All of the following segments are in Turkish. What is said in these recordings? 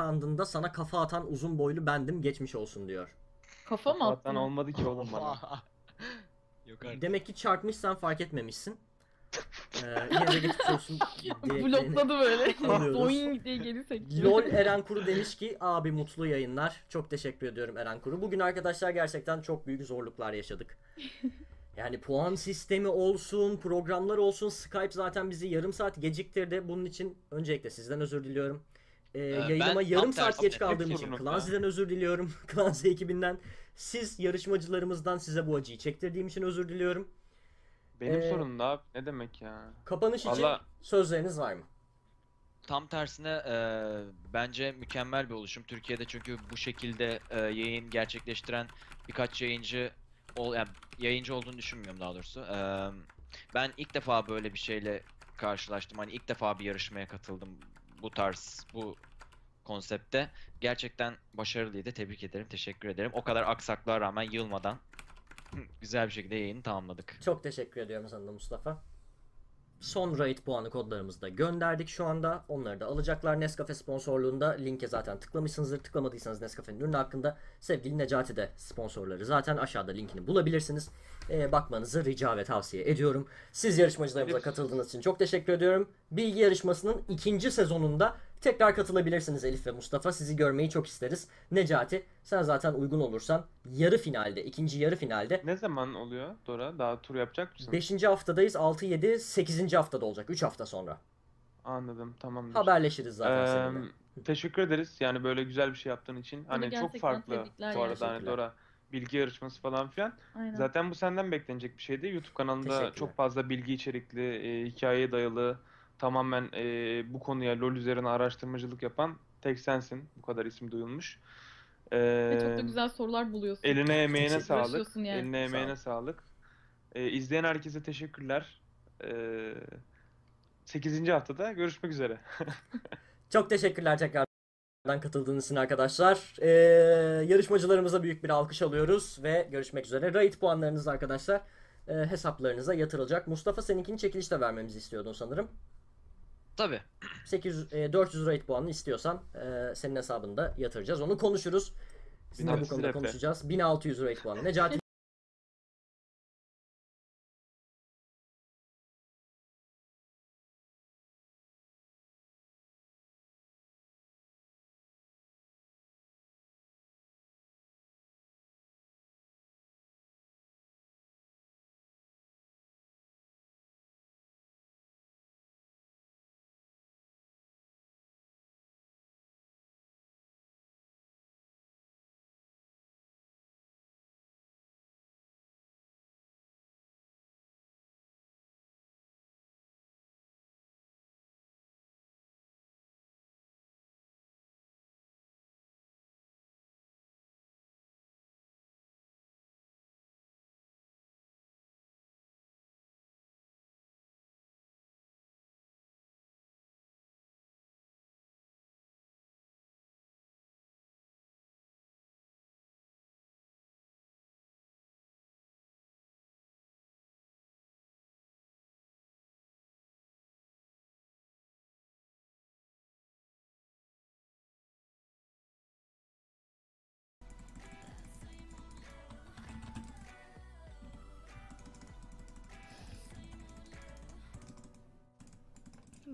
standında sana kafa atan uzun boylu bendim geçmiş olsun diyor. Kafa mı Zaten attın? olmadı ki oğlum bana. Yok artık. Demek ki çarpmışsan fark etmemişsin. Ee, yine de geçmiş olsun Blokladı böyle. alıyoruz. Boing diye geri sekiyor. LOL Eren Kuru demiş ki abi mutlu yayınlar. Çok teşekkür ediyorum Eren Kuru. Bugün arkadaşlar gerçekten çok büyük zorluklar yaşadık. Yani puan sistemi olsun, programlar olsun. Skype zaten bizi yarım saat geciktirdi. Bunun için öncelikle sizden özür diliyorum. Ee, yayınıma ben yarım saat tersi- geç kaldığım için. Clancy'den özür diliyorum. Clancy ekibinden. Siz yarışmacılarımızdan size bu acıyı çektirdiğim için özür diliyorum. Benim Ee, sorunum da abi. Ne demek ya? Kapanış için Valla- sözleriniz var mı? Tam tersine e, bence mükemmel bir oluşum. Türkiye'de çünkü bu şekilde e, yayın gerçekleştiren birkaç yayıncı ol, yani yayıncı olduğunu düşünmüyorum daha doğrusu. E, ben ilk defa böyle bir şeyle karşılaştım. Hani ilk defa bir yarışmaya katıldım bu tarz bu konsepte. Gerçekten başarılıydı. Tebrik ederim. Teşekkür ederim. O kadar aksaklığa rağmen yılmadan güzel bir şekilde yayını tamamladık. Çok teşekkür ediyorum sana da Mustafa. Son raid puanı kodlarımızı da gönderdik şu anda. Onları da alacaklar Nescafe sponsorluğunda. Linke zaten tıklamışsınızdır. Tıklamadıysanız Nescafe'nin ürünü hakkında sevgili Necati de sponsorları. Zaten aşağıda linkini bulabilirsiniz. Ee, bakmanızı rica ve tavsiye ediyorum. Siz yarışmacılarımıza Elif. katıldığınız için çok teşekkür ediyorum. Bilgi yarışmasının ikinci sezonunda tekrar katılabilirsiniz Elif ve Mustafa. Sizi görmeyi çok isteriz. Necati sen zaten uygun olursan yarı finalde, ikinci yarı finalde Ne zaman oluyor Dora? Daha tur yapacak mısın? 5. haftadayız. 6, 7, 8. haftada olacak. 3 hafta sonra. Anladım. Tamamdır. Haberleşiriz zaten Eee, seninle. teşekkür ederiz. Yani böyle güzel bir şey yaptığın için. Hani çok gerçekten farklı bu arada hani. Dora bilgi yarışması falan filan. Aynen. Zaten bu senden beklenecek bir şeydi. YouTube kanalında çok fazla bilgi içerikli, e, hikayeye dayalı, tamamen e, bu konuya LoL üzerine araştırmacılık yapan tek sensin. Bu kadar isim duyulmuş. Ve çok da güzel sorular buluyorsun. Eline emeğine sağlık. yani. Eline Sağ emeğine sağlık. Ee, izleyen herkese teşekkürler. Ee, 8. haftada görüşmek üzere. Çok teşekkürler tekrardan katıldığınız için arkadaşlar. Ee, yarışmacılarımıza büyük bir alkış alıyoruz ve görüşmek üzere. Raid puanlarınız arkadaşlar e, hesaplarınıza yatırılacak. Mustafa seninkini çekilişte vermemizi istiyordun sanırım. Tabii. 800, e, 400 raid puanını istiyorsan e, senin hesabında yatıracağız. Onu konuşuruz. Sizinle bu 1600 konuda konuşacağız. 1600 raid puanı. Necati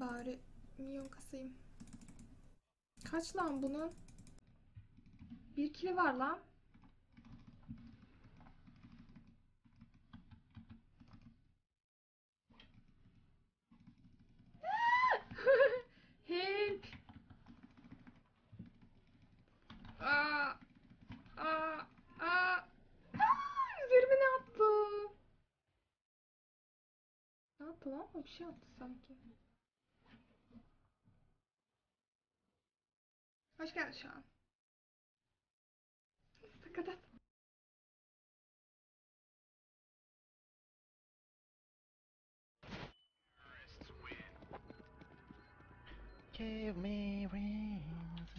Bari milyon kasayım. Kaç lan bunun? Bir kilo var lan. Help! Aa! Aa! Aa! Üzerime ne attı? Ne yaptı lan? Bir şey attı sanki. Hoş geldin şu an. Et. Give me wings.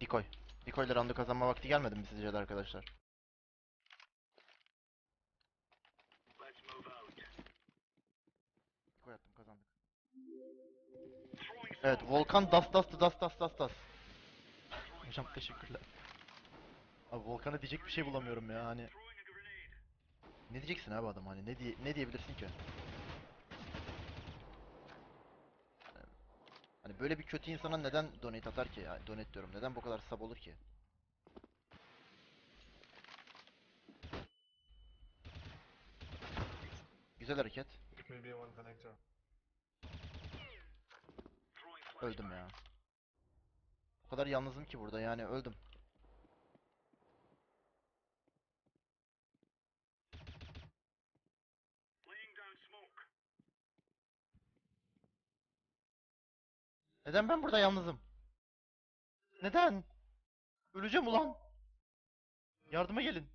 Dikoy. Dikoyla roundu kazanma vakti gelmedi mi sizce de arkadaşlar? Evet Volkan das das das das das das. Hocam teşekkürler. Abi Volkan'a diyecek bir şey bulamıyorum ya hani. Ne diyeceksin abi adam hani ne diye ne diyebilirsin ki? Hani böyle bir kötü insana neden donate atar ki ya? Donate diyorum. Neden bu kadar sab olur ki? Güzel hareket. Öldüm ya. O kadar yalnızım ki burada yani öldüm. Neden ben burada yalnızım? Neden? Öleceğim ulan. Yardıma gelin.